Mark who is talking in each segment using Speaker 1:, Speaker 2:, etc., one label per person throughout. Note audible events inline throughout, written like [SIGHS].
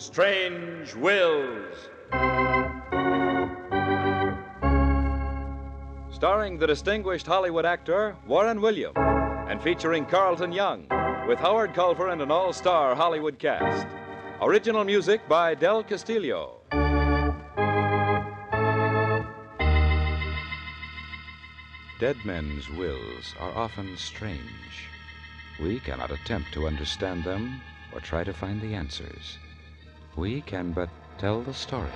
Speaker 1: Strange Wills. Starring the distinguished Hollywood actor Warren William and featuring Carlton Young with Howard Culver and an all star Hollywood cast. Original music by Del Castillo. Dead men's wills are often strange. We cannot attempt to understand them or try to find the answers. We can but tell the story.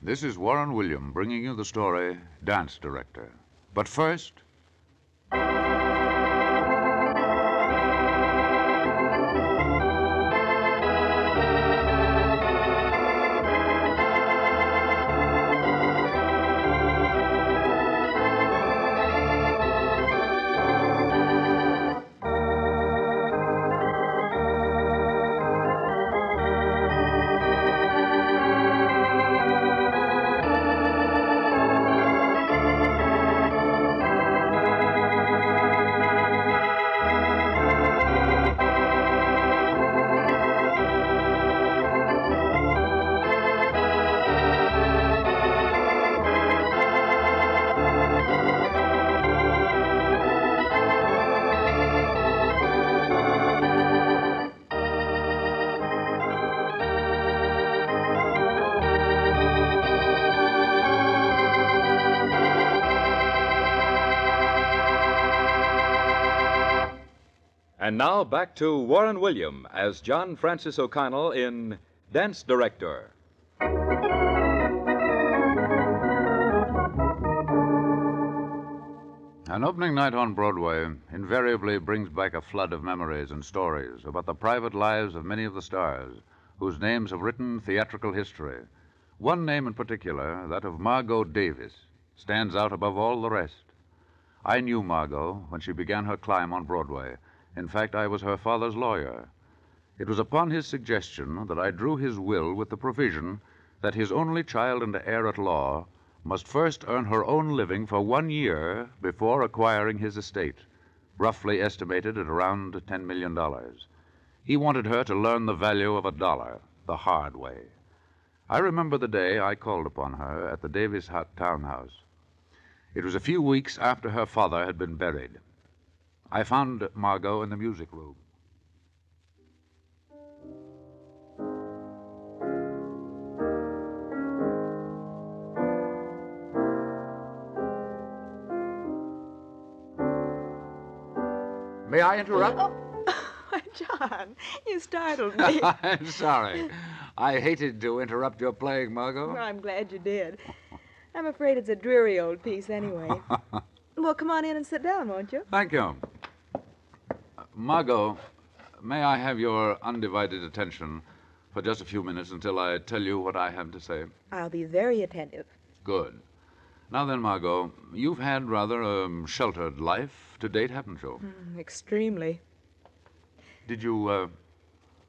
Speaker 2: This is Warren William bringing you the story Dance Director. But first,
Speaker 1: now back to Warren William as John Francis O'Connell in Dance Director.
Speaker 2: An opening night on Broadway invariably brings back a flood of memories and stories about the private lives of many of the stars whose names have written theatrical history. One name in particular, that of Margot Davis, stands out above all the rest. I knew Margot when she began her climb on Broadway. In fact, I was her father's lawyer. It was upon his suggestion that I drew his will with the provision that his only child and heir at law must first earn her own living for one year before acquiring his estate, roughly estimated at around $10 million. He wanted her to learn the value of a dollar the hard way. I remember the day I called upon her at the Davis Hut townhouse. It was a few weeks after her father had been buried. I found Margot in the music room. May I interrupt?
Speaker 3: Oh, [LAUGHS] John, you startled me. [LAUGHS]
Speaker 2: I'm sorry. I hated to interrupt your playing, Margot.
Speaker 3: Well, I'm glad you did. I'm afraid it's a dreary old piece anyway. [LAUGHS] well, come on in and sit down, won't you?
Speaker 2: Thank you. Margot, may I have your undivided attention for just a few minutes until I tell you what I have to say?
Speaker 3: I'll be very attentive.
Speaker 2: Good. Now then, Margot, you've had rather a sheltered life to date, haven't you?
Speaker 3: Mm, extremely.
Speaker 2: Did you uh,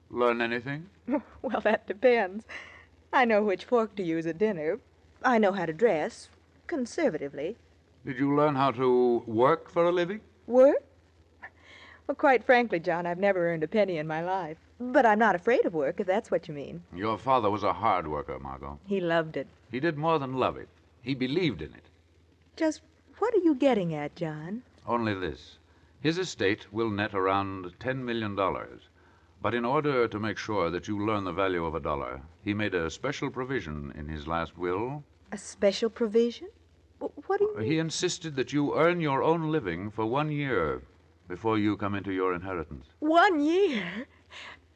Speaker 2: learn anything? [LAUGHS]
Speaker 3: well, that depends. I know which fork to use at dinner. I know how to dress, conservatively.
Speaker 2: Did you learn how to work for a living?
Speaker 3: Work? Well, quite frankly, John, I've never earned a penny in my life. But I'm not afraid of work, if that's what you mean.
Speaker 2: Your father was a hard worker, Margot.
Speaker 3: He loved it.
Speaker 2: He did more than love it. He believed in it.
Speaker 3: Just what are you getting at, John?
Speaker 2: Only this. His estate will net around $10 million. But in order to make sure that you learn the value of a dollar, he made a special provision in his last will.
Speaker 3: A special provision? What do you mean?
Speaker 2: He insisted that you earn your own living for one year before you come into your inheritance.
Speaker 3: One year?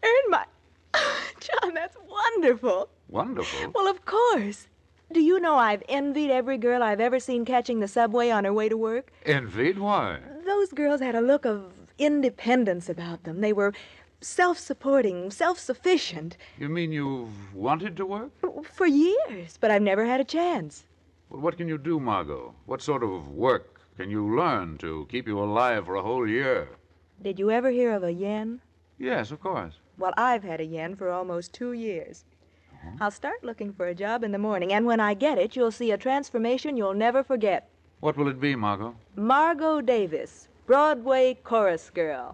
Speaker 3: Earn my. [LAUGHS] John, that's wonderful.
Speaker 2: Wonderful.
Speaker 3: Well, of course. Do you know I've envied every girl I've ever seen catching the subway on her way to work?
Speaker 2: Envied? Why?
Speaker 3: Those girls had a look of independence about them. They were self supporting, self sufficient
Speaker 2: You mean you've wanted to work?
Speaker 3: for years, but I've never had a chance.
Speaker 2: Well, what can you do, Margot? What sort of work can you learn to keep you alive for a whole year?
Speaker 3: Did you ever hear of a yen?
Speaker 2: Yes, of course.
Speaker 3: Well, I've had a yen for almost two years. Uh-huh. I'll start looking for a job in the morning, and when I get it, you'll see a transformation you'll never forget.
Speaker 2: What will it be, Margot?
Speaker 3: Margot Davis, Broadway chorus girl.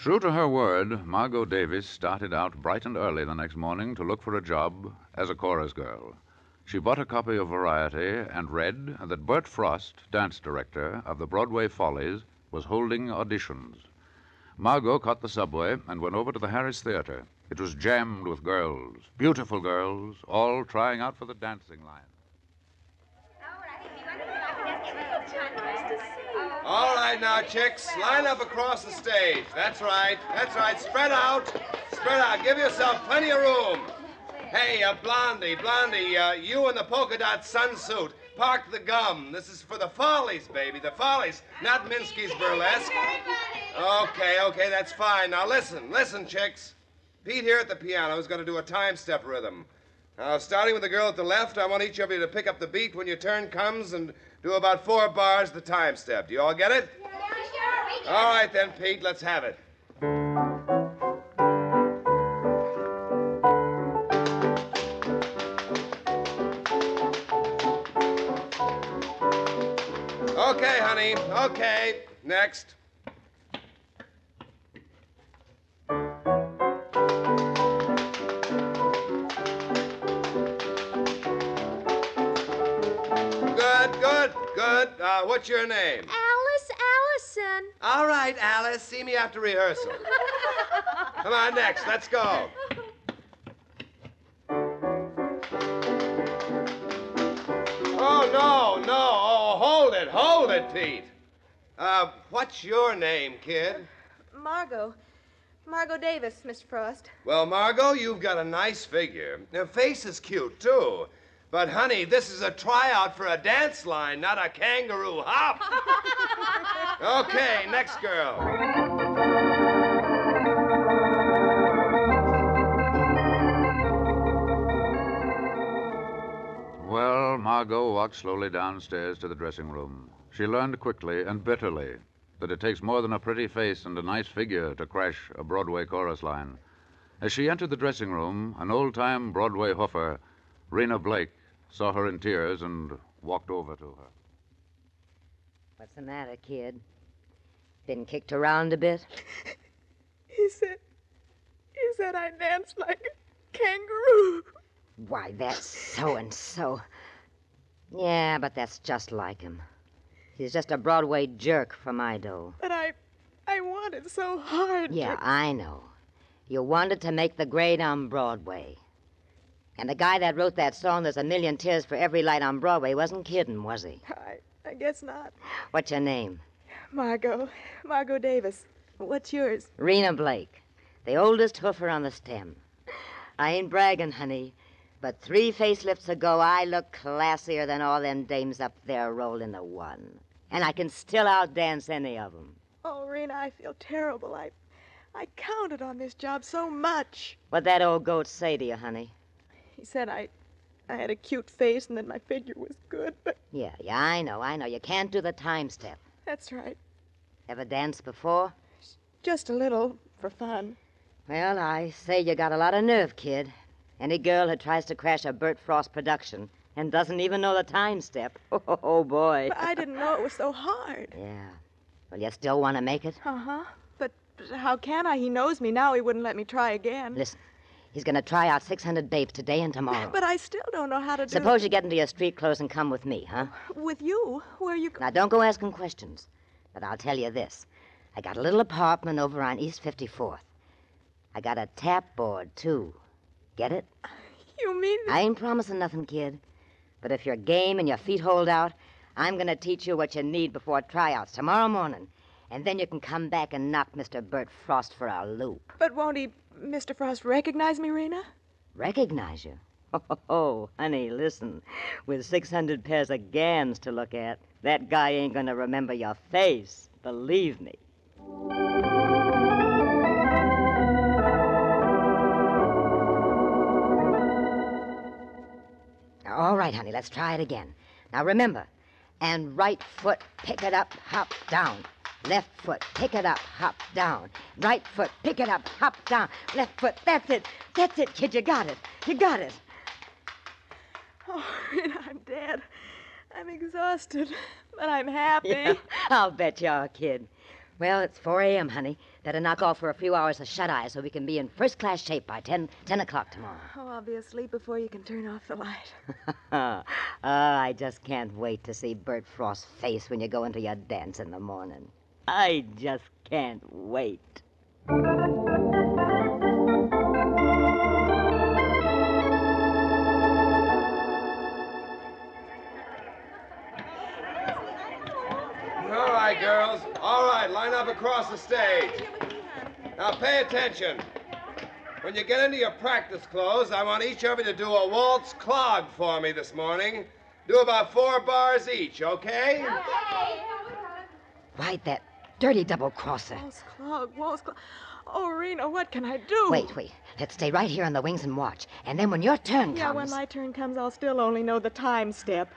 Speaker 2: True to her word, Margot Davis started out bright and early the next morning to look for a job as a chorus girl. She bought a copy of Variety and read that Bert Frost, dance director of the Broadway Follies, was holding auditions. Margot caught the subway and went over to the Harris Theater. It was jammed with girls, beautiful girls, all trying out for the dancing line.
Speaker 4: All right now, chicks, line up across the stage. That's right. That's right. Spread out. Spread out. Give yourself plenty of room. Hey, uh, Blondie, Blondie, uh, you in the polka dot sunsuit. Park the gum. This is for the Follies, baby. The Follies, not Minsky's burlesque. Okay, okay, that's fine. Now listen, listen, chicks. Pete here at the piano is going to do a time step rhythm. Now, starting with the girl at the left, I want each of you to pick up the beat when your turn comes and do about four bars the time step. Do you all get it? All right then, Pete, let's have it. Okay, honey. Okay. Next. Good, good, good. Uh, what's your name?
Speaker 5: Alice Allison.
Speaker 4: All right, Alice. See me after rehearsal. [LAUGHS] Come on, next. Let's go. Oh, no, no. Oh, hold it, hold it, Pete. Uh, what's your name, kid?
Speaker 3: Margot. Margot Davis, Mr. Frost.
Speaker 4: Well, Margot, you've got a nice figure. Your face is cute, too. But, honey, this is a tryout for a dance line, not a kangaroo hop. [LAUGHS] okay, next girl.
Speaker 2: Well, Margot walked slowly downstairs to the dressing room. She learned quickly and bitterly that it takes more than a pretty face and a nice figure to crash a Broadway chorus line. As she entered the dressing room, an old time Broadway hoofer, Rena Blake, saw her in tears and walked over to her.
Speaker 6: What's the matter, kid? Been kicked around a bit? [LAUGHS]
Speaker 3: He said. He said I danced like a kangaroo.
Speaker 6: Why, that's so and so. Yeah, but that's just like him. He's just a Broadway jerk for my dough.
Speaker 3: But I. I wanted so hard.
Speaker 6: Yeah,
Speaker 3: to-
Speaker 6: I know. You wanted to make the grade on Broadway. And the guy that wrote that song, There's a Million Tears for Every Light on Broadway, wasn't kidding, was he?
Speaker 3: I. I guess not.
Speaker 6: What's your name?
Speaker 3: Margot. Margot Davis. What's yours?
Speaker 6: Rena Blake, the oldest hoofer on the stem. I ain't bragging, honey, but three facelifts ago I look classier than all them dames up there rolled the one. And I can still outdance any of 'em.
Speaker 3: Oh, Rena, I feel terrible. I. I counted on this job so much.
Speaker 6: What'd that old goat say to you, honey?
Speaker 3: He said I. I had a cute face and that my figure was good, but
Speaker 6: Yeah, yeah, I know, I know. You can't do the time step.
Speaker 3: that's right.
Speaker 6: Ever danced before?
Speaker 3: Just a little for fun.
Speaker 6: Well, I say you got a lot of nerve, kid. Any girl who tries to crash a Bert Frost production and doesn't even know the time step. [LAUGHS] Oh, boy.
Speaker 3: But I didn't know it was so hard.
Speaker 6: Yeah. Well, you still want to make it?
Speaker 3: Uh huh. But, but how can I? He knows me now. He wouldn't let me try again.
Speaker 6: Listen, he's going to try out 600 babes today and tomorrow.
Speaker 3: But I still don't know how to do. It.
Speaker 6: Suppose you get into your street clothes and come with me, huh?
Speaker 3: with you, where are you?
Speaker 6: Now, don't go asking questions. But I'll tell you this. I got a little apartment over on East 54th. I got a tap board, too. Get it? [LAUGHS]
Speaker 3: You mean?
Speaker 6: I ain't promising nothing, kid. But if you're game and your feet hold out, I'm going to teach you what you need before tryouts tomorrow morning. And then you can come back and knock Mr. Bert Frost for a loop.
Speaker 3: But won't he, Mr. Frost, recognize me, Rena?
Speaker 6: Recognize you? [LAUGHS] Oh, honey, listen. With 600 pairs of gams to look at, that guy ain't to remember your face. Believe me. All right, honey, let's try it again. Now remember, and right foot, pick it up, hop down. Left foot, pick it up, hop down. Right foot, pick it up, hop down. Left foot, that's it. That's it, kid. You got it. You got it.
Speaker 3: Oh, [LAUGHS] Rena, I'm dead. I'm exhausted, but I'm happy. [LAUGHS]
Speaker 6: Yeah, I'll bet you are, kid. Well, it's 4 a.m., honey. Better knock off for a few hours of shut eye so we can be in first class shape by 10, 10 o'clock tomorrow.
Speaker 3: Oh, I'll be asleep before you can turn off the light.
Speaker 6: oh, [LAUGHS] I just can't wait to see Bert Frost's face when you go into your dance in the morning. I just can't wait.
Speaker 4: All right, girls. All right, line up across the stage. Now pay attention. When you get into your practice clothes, I want each of you to do a waltz clog for me this morning. Do about four bars each, okay? Okay.
Speaker 6: Why, that dirty double crosser.
Speaker 3: Walls clog, walls clog. Oh, Rena, what can I do?
Speaker 6: Wait, wait. Let's stay right here on the wings and watch. And then when your turn
Speaker 3: Yeah,
Speaker 6: comes.
Speaker 3: when my turn comes, I'll still only know the time step.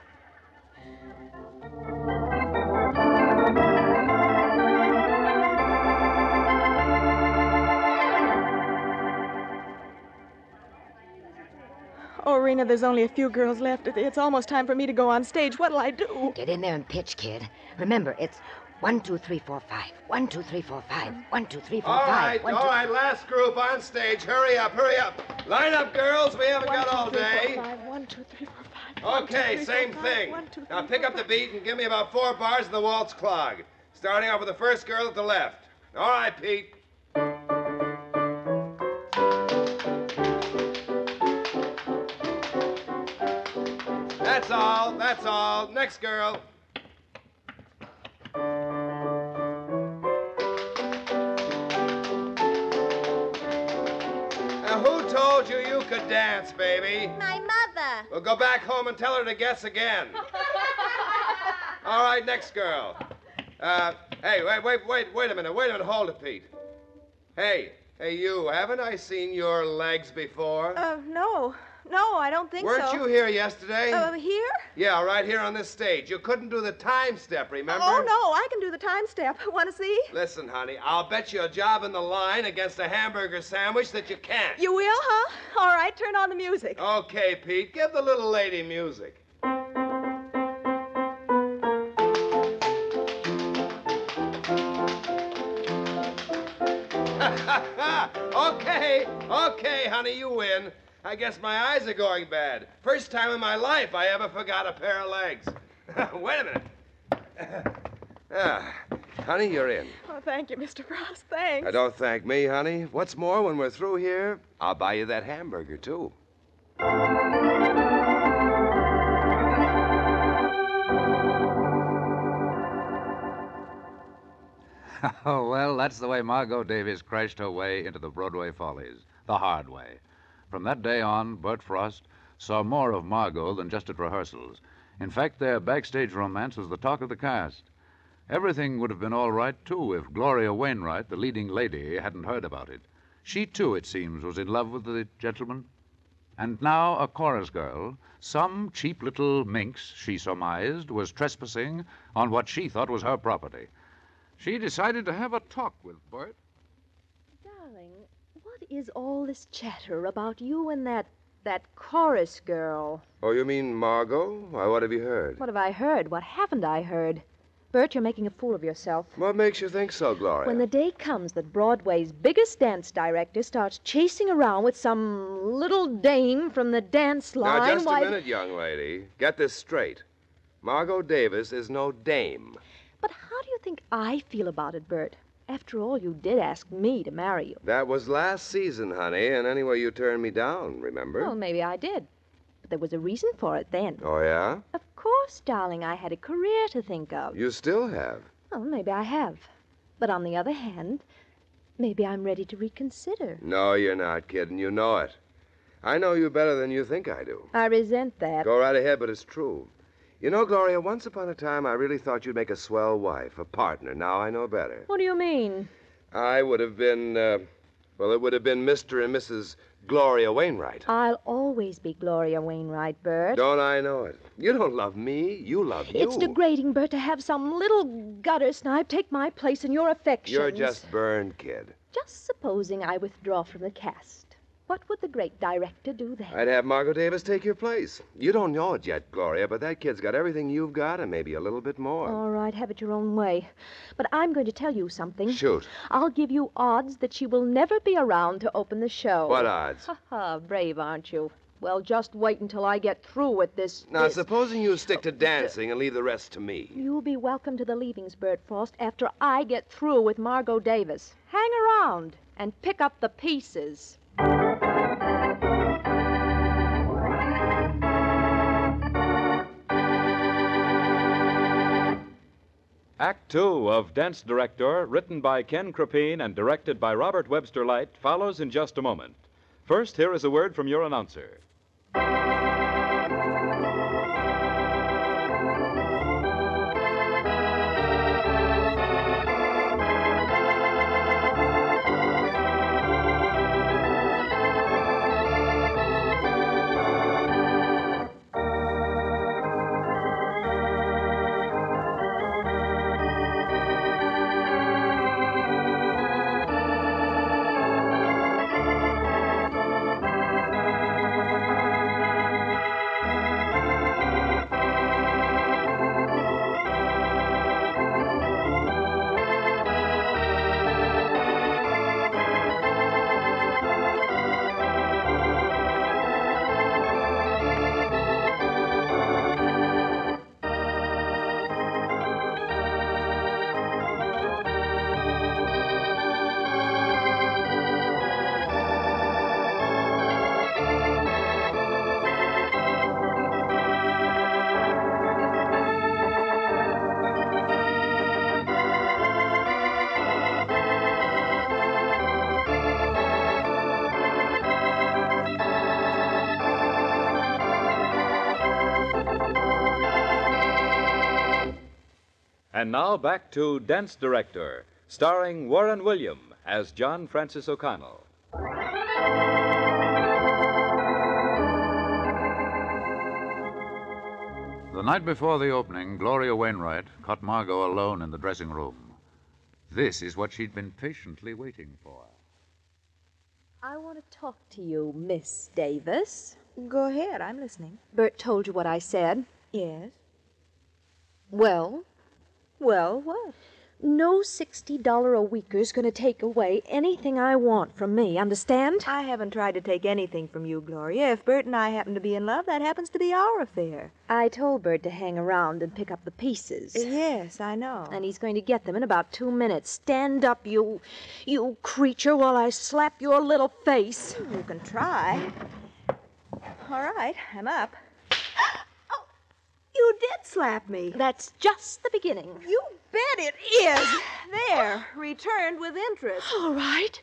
Speaker 3: Oh, Rena, there's only a few girls left. It- It's almost time for me to go on stage. What'll I do?
Speaker 6: Get in there and pitch, kid. Remember, it's one, two, three, four, five. One, two, three, four, five. One, two, three, four,
Speaker 4: All
Speaker 6: five.
Speaker 4: right,
Speaker 6: One,
Speaker 4: all
Speaker 6: two-
Speaker 4: right, last group on stage. Hurry up, hurry up. Line up, girls. We haven't
Speaker 3: One,
Speaker 4: got
Speaker 3: two,
Speaker 4: all
Speaker 3: three, four,
Speaker 4: day.
Speaker 3: five. One, two, three, four, five. One, two,
Speaker 4: Okay,
Speaker 3: three,
Speaker 4: same
Speaker 3: five.
Speaker 4: thing.
Speaker 3: One, two,
Speaker 4: Now pick
Speaker 3: four,
Speaker 4: up the beat and give me about four bars in the waltz clog. Starting off with the first girl at the left. All right, Pete. That's all. That's all. Next girl. Baby?
Speaker 5: My mother.
Speaker 4: Well, go back home and tell her to guess again. [LAUGHS] All right, next girl. Uh, hey, wait, wait, wait, wait a minute. Wait a minute. Hold it, Pete. Hey, hey, you. Haven't I seen your legs before?
Speaker 3: Uh, no. No, I don't think so.
Speaker 4: Weren't
Speaker 3: so.
Speaker 4: you here yesterday?
Speaker 3: Uh, here?
Speaker 4: yeah, right here on this stage. You couldn't do the time step, remember?
Speaker 3: Oh, no, I can do the time step. [LAUGHS] Want to see?
Speaker 4: Listen, honey, I'll bet you a job in the line against a hamburger sandwich that you can't.
Speaker 3: You will, huh? All right, turn on the music.
Speaker 4: Okay, Pete, give the little lady music. [LAUGHS] okay, okay, honey, you win. I guess my eyes are going bad. First time in my life I ever forgot a pair of legs. [LAUGHS] Wait a minute. [COUGHS] ah, honey, you're in.
Speaker 3: Oh, thank you, Mr. Frost. Thanks.
Speaker 4: Now, don't thank me, honey. What's more, when we're through here, I'll buy you that hamburger, too. [LAUGHS]
Speaker 2: Oh, well, that's the way Margot Davis crashed her way into the Broadway Follies, the hard way. From that day on, Bert Frost saw more of Margot than just at rehearsals. In fact, their backstage romance was the talk of the cast. Everything would have been all right, too, if Gloria Wainwright, the leading lady, hadn't heard about it. She, too, it seems, was in love with the gentleman. And now a chorus girl, some cheap little minx, she surmised, was trespassing on what she thought was her property. She decided to have a talk with Bert.
Speaker 7: Is all this chatter about you and that that chorus girl?
Speaker 4: Oh, you mean Margot? Why, what have you heard?
Speaker 7: What have I heard? What haven't I heard? Bert, you're making a fool of yourself.
Speaker 4: What makes you think so, Gloria?
Speaker 7: When the day comes that Broadway's biggest dance director starts chasing around with some little dame from the dance line,
Speaker 4: Now, just
Speaker 7: why...
Speaker 4: a minute, young lady. Get this straight. Margot Davis is no dame.
Speaker 7: But how do you think I feel about it, Bert? After all, you did ask me to marry you.
Speaker 4: That was last season, honey, and anyway, you turned me down, remember?
Speaker 7: Well, maybe I did. But there was a reason for it then.
Speaker 4: Oh, yeah?
Speaker 7: Of course, darling, I had a career to think of.
Speaker 4: You still have.
Speaker 7: Well, maybe I have. But on the other hand, maybe I'm ready to reconsider.
Speaker 4: No, you're not, kid, and you know it. I know you better than you think I do.
Speaker 7: I resent that.
Speaker 4: Go right ahead, but it's true. You know, Gloria, once upon a time I really thought you'd make a swell wife, a partner. Now I know better.
Speaker 7: What do you mean?
Speaker 4: I would have been, uh, well, it would have been Mr. and Mrs. Gloria Wainwright.
Speaker 7: I'll always be Gloria Wainwright, Bert.
Speaker 4: Don't I know it? You don't love me. You love you.
Speaker 7: It's degrading, Bert, to have some little gutter snipe take my place in your affections.
Speaker 4: You're just burned, kid.
Speaker 7: Just supposing I withdraw from the cast. What would the great director do then?
Speaker 4: I'd have Margot Davis take your place. You don't know it yet, Gloria, but that kid's got everything you've got and maybe a little bit more.
Speaker 7: All right, have it your own way. But I'm going to tell you something.
Speaker 4: Shoot.
Speaker 7: I'll give you odds that she will never be around to open the show.
Speaker 4: What odds?
Speaker 7: Ha ha, brave, aren't you? Well, just wait until I get through with this.
Speaker 4: Now,
Speaker 7: this-
Speaker 4: supposing you stick to oh, dancing and leave the rest to me.
Speaker 7: You'll be welcome to the leavings, Bert Frost, after I get through with Margot Davis. Hang around and pick up the pieces.
Speaker 1: Act two of Dance Director, written by Ken Crepine and directed by Robert Webster Light, follows in just a moment. First, here is a word from your announcer. Now back to Dance Director, starring Warren William as John Francis O'Connell.
Speaker 2: The night before the opening, Gloria Wainwright caught Margot alone in the dressing room. This is what she'd been patiently waiting for.
Speaker 7: I want to talk to you, Miss Davis.
Speaker 3: Go ahead, I'm listening.
Speaker 7: Bert told you what I said.
Speaker 3: Yes.
Speaker 7: Well,
Speaker 3: Well, what?
Speaker 7: no $60 a weeker's going to take away anything I want from me, understand?
Speaker 3: I haven't tried to take anything from you, Gloria. If Bert and I happen to be in love, that happens to be our affair.
Speaker 7: I told Bert to hang around and pick up the pieces.
Speaker 3: Uh, yes, I know.
Speaker 7: And he's going to get them in about two minutes. Stand up, you, you creature, while I slap your little face.
Speaker 3: Hmm, you can try. All right, I'm up. You did slap me.
Speaker 7: That's just the beginning.
Speaker 3: You bet it is. There, returned with interest.
Speaker 7: All right.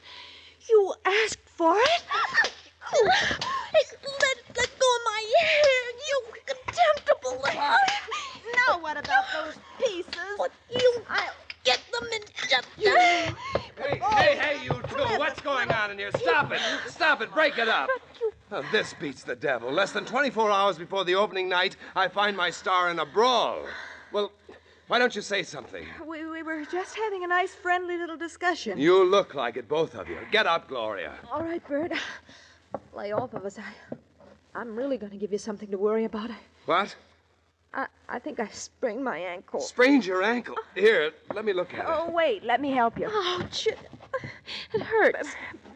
Speaker 7: You asked for it. let, let go of my hair, you contemptible.
Speaker 3: Now what about those pieces?
Speaker 7: What you I'll get them in just.
Speaker 4: Hey, hey, hey, you two. What's going on in here? Stop it. Stop it. Break it up. Oh, this beats the devil. Less than 24 hours before the opening night, I find my star in a brawl. Well, why don't you say something?
Speaker 3: We, we were just having a nice, friendly little discussion.
Speaker 4: You look like it, both of you. Get up, Gloria.
Speaker 7: All right, Bert. Lay off of us. I, I'm really going to give you something to worry about.
Speaker 4: What?
Speaker 7: I, I think I sprained my ankle.
Speaker 4: Sprained your ankle. Here, let me look at it.
Speaker 3: Oh, wait, let me help you.
Speaker 7: Ouch! It, it hurts.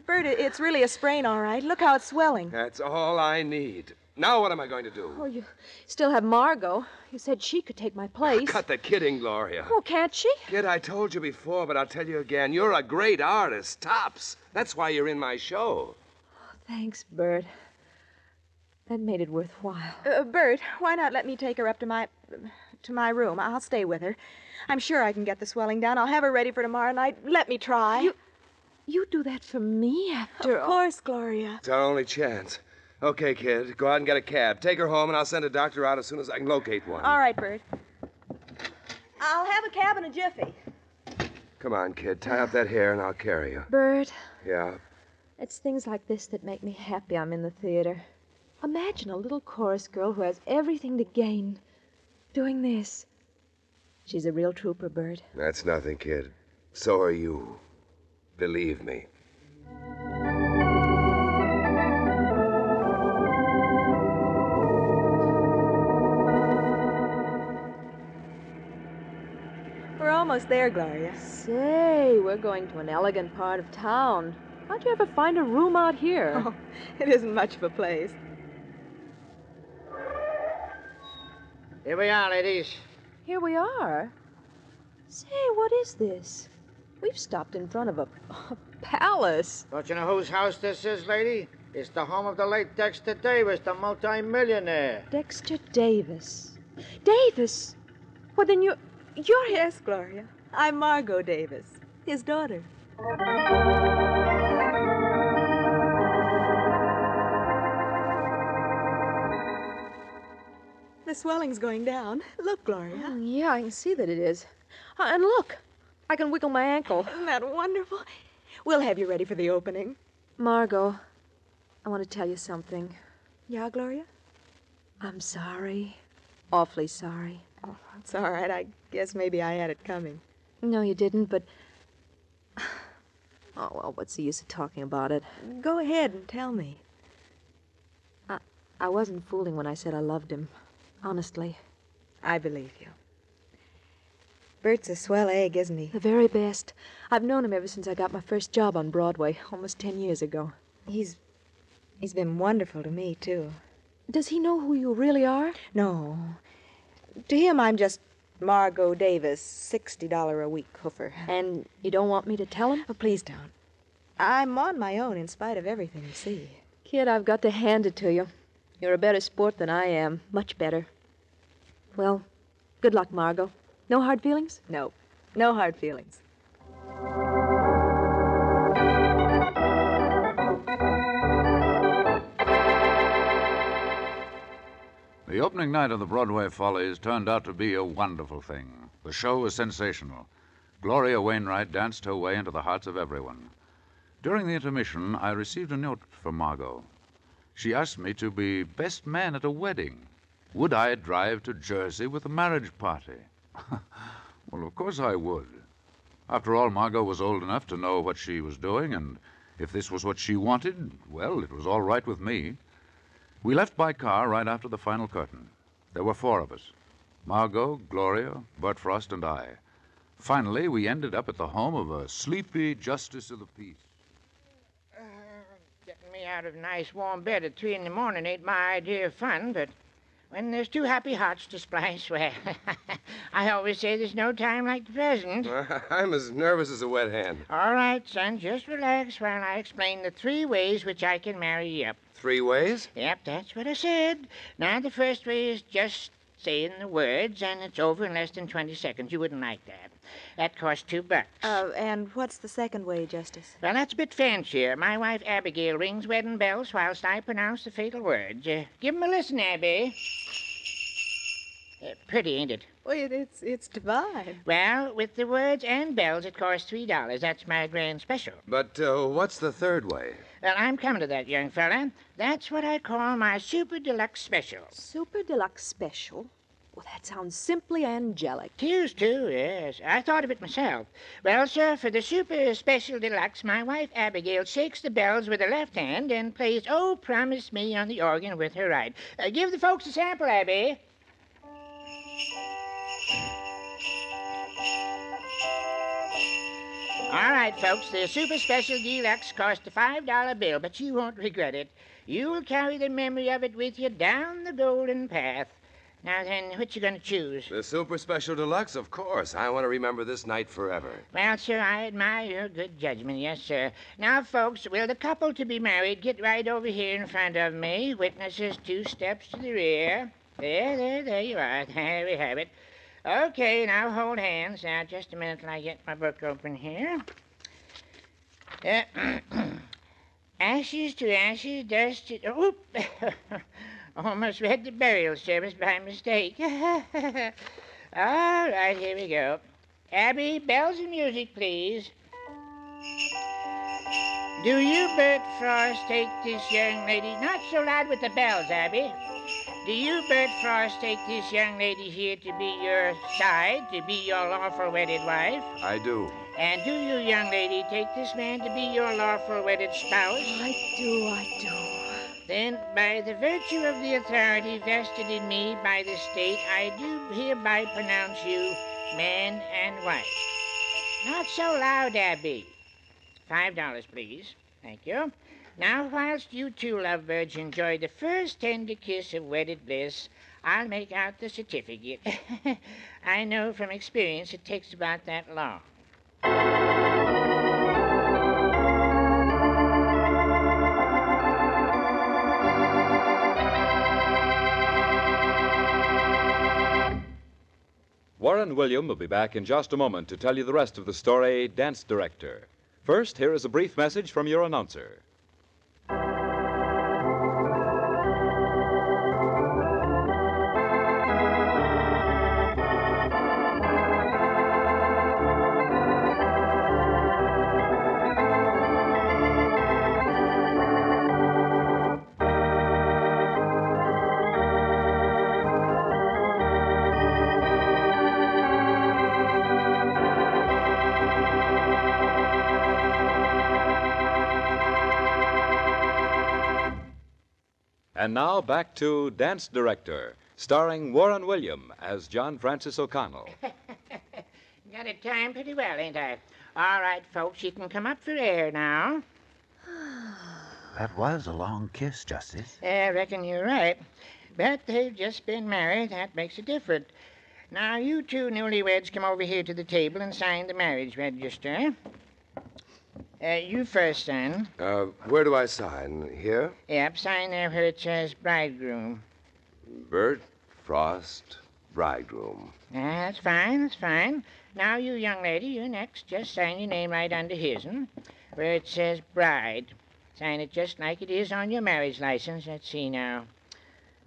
Speaker 3: Bert, it's really a sprain, all right. Look how it's swelling.
Speaker 4: That's all I need. Now what am I going to do?
Speaker 7: Oh, you still have Margot. You said she could take my place.
Speaker 4: Cut the kidding, Gloria.
Speaker 7: Oh, can't she?
Speaker 4: Kid, I told you before, but I'll tell you again. You're a great artist, tops. That's why you're in my show.
Speaker 7: Oh, thanks, Bert. That made it worthwhile.
Speaker 3: Uh, Bert, why not let me take her up to my to my room? I'll stay with her. I'm sure I can get the swelling down. I'll have her ready for tomorrow night. Let me try.
Speaker 7: You- You do that for me after
Speaker 3: of
Speaker 7: all.
Speaker 3: course, Gloria.
Speaker 4: It's our only chance. Okay, kid, go out and get a cab. Take her home, and I'll send a doctor out as soon as I can locate one.
Speaker 3: All right, Bert. I'll have a cab in a jiffy.
Speaker 4: Come on, kid. Tie up that hair, and I'll carry you.
Speaker 7: Bert,
Speaker 4: Yeah.
Speaker 7: it's things like this that make me happy I'm in the theater. Imagine a little chorus girl who has everything to gain doing this. She's a real trooper, Bert.
Speaker 4: That's nothing, kid. So are you. Believe me.
Speaker 3: We're almost there, Gloria.
Speaker 7: Say, we're going to an elegant part of town. How'd you ever find a room out here?
Speaker 3: Oh, [LAUGHS] it isn't much of a place.
Speaker 8: Here we are, ladies.
Speaker 7: Here we are. Say, what is this? We've stopped in front of a, a palace.
Speaker 8: Don't you know whose house this is, lady? It's the home of the late Dexter Davis, the multimillionaire.
Speaker 7: Dexter Davis. Davis? Well, then you're. You're
Speaker 3: Yes, Gloria. I'm Margot Davis, his daughter. Swelling's going down. [LAUGHS] Look, Gloria.
Speaker 7: Oh, yeah, I can see that it is. Uh, and look, I can wiggle my ankle.
Speaker 3: Isn't that wonderful? We'll have you ready for the opening.
Speaker 7: Margot, I want to tell you something.
Speaker 3: Yeah, Gloria?
Speaker 7: I'm sorry. Awfully sorry.
Speaker 3: Oh, it's all right. I guess maybe I had it coming.
Speaker 7: No, you didn't, but. [SIGHS] Oh, well, what's the use of talking about it?
Speaker 3: Go ahead and tell me.
Speaker 7: I wasn't fooling when I said I loved him. Honestly.
Speaker 3: I believe you. Bert's a swell egg, isn't he?
Speaker 7: The very best. I've known him ever since I got my first job on Broadway, almost ten years ago.
Speaker 3: He's. He's been wonderful to me, too.
Speaker 7: Does he know who you really are?
Speaker 3: No. To him, I'm just Margot Davis, $60 a week hoofer.
Speaker 7: And you don't want me to tell him?
Speaker 3: Oh, please don't. I'm on my own in spite of everything you see.
Speaker 7: Kid, I've got to hand it to you. You're a better sport than I am. Much better. Well, good luck, Margot. No hard feelings?
Speaker 3: No. No hard feelings.
Speaker 2: The opening night of the Broadway Follies turned out to be a wonderful thing. The show was sensational. Gloria Wainwright danced her way into the hearts of everyone. During the intermission, I received a note from Margot. She asked me to be best man at a wedding. Would I drive to Jersey with a marriage party? [LAUGHS] well, of course I would. After all, Margot was old enough to know what she was doing, and if this was what she wanted, well, it was all right with me. We left by car right after the final curtain. There were four of us Margot, Gloria, Bert Frost, and I. Finally, we ended up at the home of a sleepy justice of the peace.
Speaker 8: Out of a nice warm bed at three in the morning ain't my idea of fun, but when there's two happy hearts to splice, [LAUGHS] well, I always say there's no time like the present. [LAUGHS]
Speaker 4: I'm as nervous as a wet hen.
Speaker 8: All right, son, just relax while I explain the three ways which I can marry you up.
Speaker 4: Three ways?
Speaker 8: Yep, that's what I said. Now, the first way is just saying the words, and it's over in less than 20 seconds. You wouldn't like that. That costs two bucks.
Speaker 3: Uh, and what's the second way, Justice?
Speaker 8: Well, that's a bit fancier. My wife Abigail rings wedding bells whilst I pronounce the fatal words. Uh, give 'em a listen, Abby. Uh, pretty, ain't it?
Speaker 3: Well, it, it's it's divine.
Speaker 8: Well, with the words and bells, it costs three dollars. That's my grand special.
Speaker 4: But uh, what's the third way?
Speaker 8: Well, I'm coming to that, young fella. That's what I call my super deluxe special.
Speaker 7: Super deluxe special? Well, that sounds simply angelic.
Speaker 8: Tears, too, yes. I thought of it myself. Well, sir, for the super special deluxe, my wife Abigail shakes the bells with her left hand and plays Oh, Promise Me on the organ with her right. Uh, give the folks a sample, Abby. All right, folks, the super special deluxe cost a $5 bill, but you won't regret it. You'll carry the memory of it with you down the golden path. Now then, what you gonna choose?
Speaker 4: The super special deluxe, of course. I want to remember this night forever.
Speaker 8: Well, sir, I admire your good judgment, yes, sir. Now, folks, will the couple to be married get right over here in front of me? Witnesses two steps to the rear. There, there, there you are. [LAUGHS] There we have it. Okay, now hold hands. Now, just a minute till I get my book open here. Uh, [CLEARS THROAT] [CLEARS THROAT] ashes to ashes, dust to. Oop! [LAUGHS] Almost read the burial service by mistake. [LAUGHS] All right, here we go. Abby, bells and music, please. Do you, Bert Frost, take this young lady? Not so loud with the bells, Abby. Do you, Bert Frost, take this young lady here to be your side, to be your lawful wedded wife?
Speaker 4: I do.
Speaker 8: And do you, young lady, take this man to be your lawful wedded spouse?
Speaker 7: I do, I do.
Speaker 8: Then, by the virtue of the authority vested in me by the state, I do hereby pronounce you man and wife. Not so loud, Abby. Five dollars, please. Thank you. Now, whilst you two lovebirds enjoy the first tender kiss of wedded bliss, I'll make out the certificate. [LAUGHS] I know from experience it takes about that long.
Speaker 1: Warren William will be back in just a moment to tell you the rest of the story, Dance Director. First, here is a brief message from your announcer. And now back to Dance Director, starring Warren William as John Francis O'Connell. [LAUGHS]
Speaker 8: Got it timed pretty well, ain't I? All right, folks, you can come up for air now. [SIGHS]
Speaker 2: That was a long kiss, Justice.
Speaker 8: Eh, I reckon you're right. But they've just been married. That makes it different. Now, you two newlyweds come over here to the table and sign the marriage register. Uh, you first, son.
Speaker 4: Uh, where do I sign? Here?
Speaker 8: Yep, sign there where it says bridegroom.
Speaker 4: Bert Frost, bridegroom.
Speaker 8: That's fine, that's fine. Now, you young lady, you next. Just sign your name right under his'n, where it says bride. Sign it just like it is on your marriage license. Let's see now.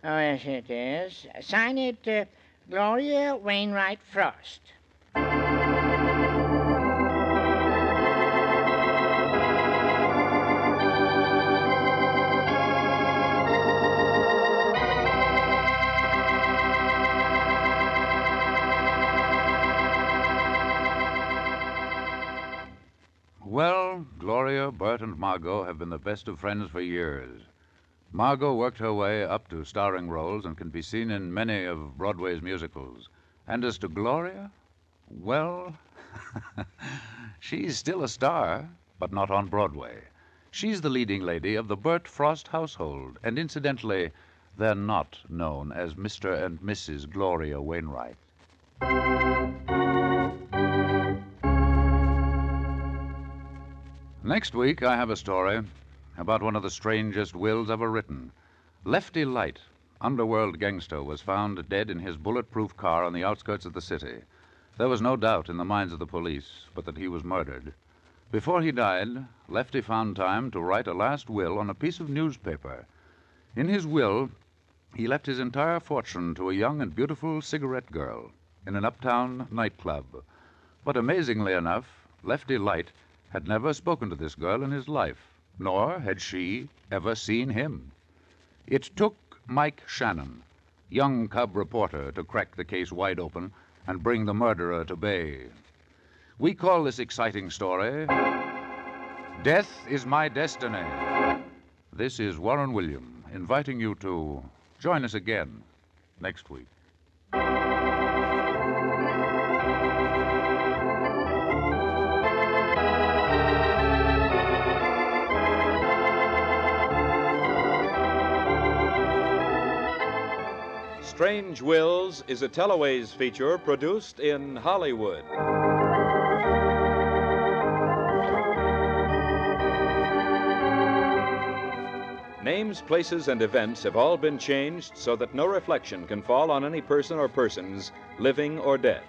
Speaker 8: Oh, yes, it is. Sign it uh, Gloria Wainwright Frost.
Speaker 2: Margot have been the best of friends for years. Margot worked her way up to starring roles and can be seen in many of Broadway's musicals. And as to Gloria, well, [LAUGHS] she's still a star, but not on Broadway. She's the leading lady of the Bert Frost household, and incidentally, they're not known as Mr. and Mrs. Gloria Wainwright. Next week, I have a story about one of the strangest wills ever written. Lefty Light, underworld gangster, was found dead in his bulletproof car on the outskirts of the city. There was no doubt in the minds of the police but that he was murdered. Before he died, Lefty found time to write a last will on a piece of newspaper. In his will, he left his entire fortune to a young and beautiful cigarette girl in an uptown nightclub. But amazingly enough, Lefty Light had never spoken to this girl in his life, nor had she ever seen him. It took Mike Shannon, young cub reporter, to crack the case wide open and bring the murderer to bay. We call this exciting story Death is My Destiny. This is Warren William inviting you to join us again next week.
Speaker 1: Strange Wills is a Teleways feature produced in Hollywood. Names, places, and events have all been changed so that no reflection can fall on any person or persons, living or dead.